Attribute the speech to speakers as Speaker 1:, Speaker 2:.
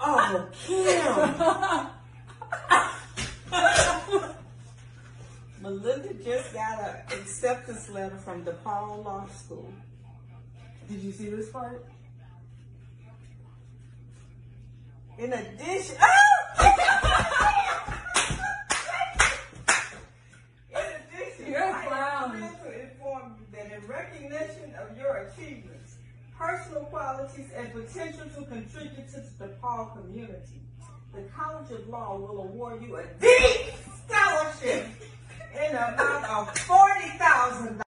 Speaker 1: oh, Kim. Melinda just got an acceptance letter from DePaul Law School. Did you see this part? In addition, ah! in addition,
Speaker 2: You're
Speaker 1: I
Speaker 2: clown.
Speaker 1: am to inform you that in recognition of your achievements, personal qualities, and potential to contribute to the DePaul community, the College of Law will award you a deep scholarship in the amount of